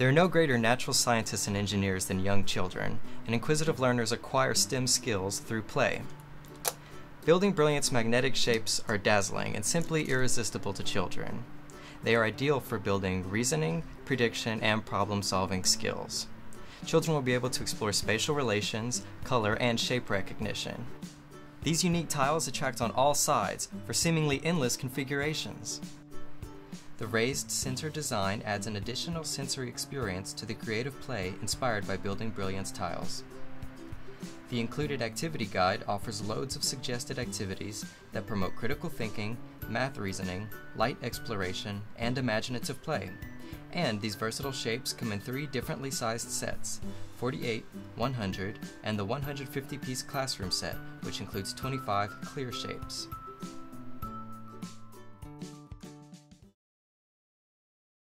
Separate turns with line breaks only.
There are no greater natural scientists and engineers than young children, and inquisitive learners acquire STEM skills through play. Building Brilliance magnetic shapes are dazzling and simply irresistible to children. They are ideal for building reasoning, prediction, and problem solving skills. Children will be able to explore spatial relations, color, and shape recognition. These unique tiles attract on all sides for seemingly endless configurations. The raised sensor design adds an additional sensory experience to the creative play inspired by Building Brilliance tiles. The included activity guide offers loads of suggested activities that promote critical thinking, math reasoning, light exploration, and imaginative play. And these versatile shapes come in three differently sized sets 48, 100, and the 150 piece classroom set, which includes 25 clear shapes.